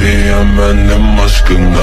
Eriyen bendim aşkına